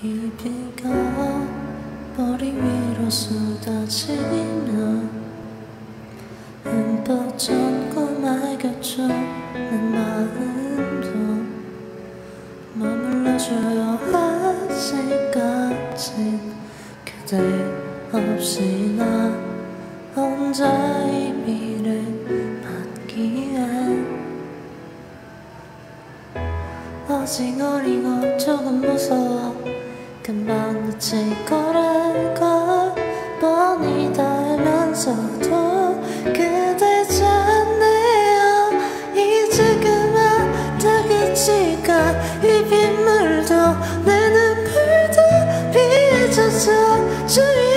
이 비가 머리 위로 쏟아지면 흠뻑 전고 말겠죠 내 마음도 머물러줘요. 아직까진 그대 없이 나 혼자 이 미래 맞기에 아직 어리고 조금 무서워 금방 놓칠 거랄까? 뻔히 다 알면서도 그대잖아요. 이제 그만 다 그치가 이 빗물도 내 눈물도 젖어 주위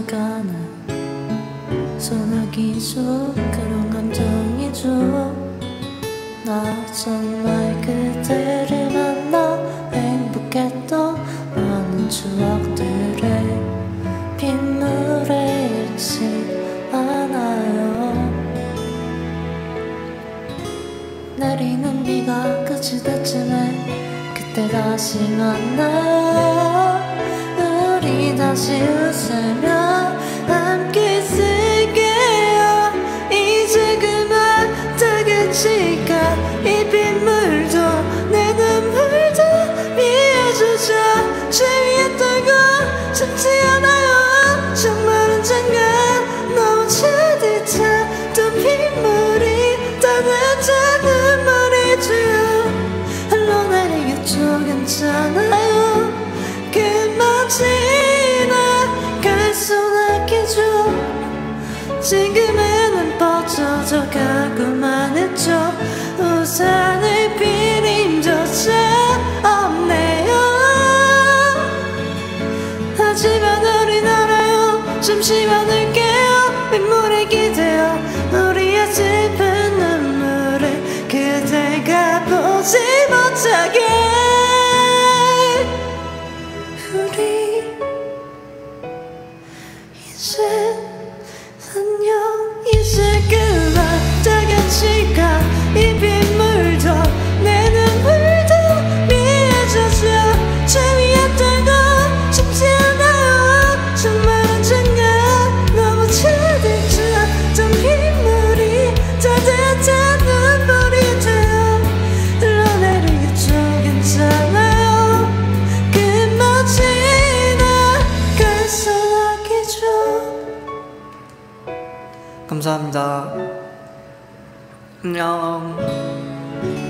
지나가는 소나기죠 그런 감정이죠 나 정말 그대를 만나 행복했던 많은 추억들을 빗물에 잃지 않아요. 내리는 비가 끝이 됐지만 그때 다시 만나요 우리 다시 웃으며 따뜻한 눈물이 돼요 흘러내리겠죠 괜찮아요. 그만 지나갈 소나기죠. 지금은 뻗쳐져 가 감사합니다. 안녕.